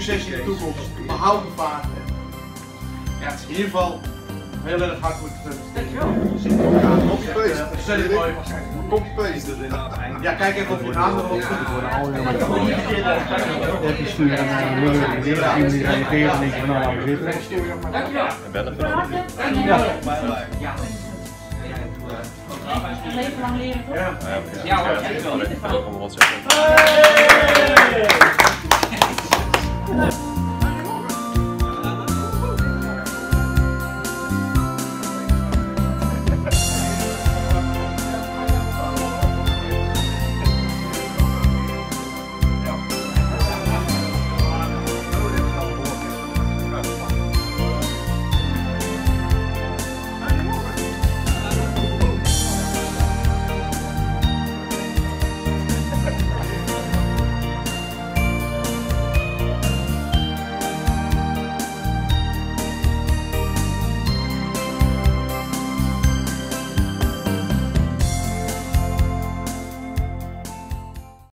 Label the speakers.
Speaker 1: succes in de toekomst. Behoud die vaart. Ja, het is in ieder geval heel erg hartelijk
Speaker 2: Copy-paste.
Speaker 1: Ontzettend mooi.
Speaker 2: Copy-paste.
Speaker 1: Ja, kijk even of je naam erop staat.
Speaker 3: Heb je sturen naar een mail en die reageren en denk je van nou laten we zitten.
Speaker 4: Een leven lang leren toch?
Speaker 1: Ja.
Speaker 4: Ja hoor, echt wel.
Speaker 1: Hey!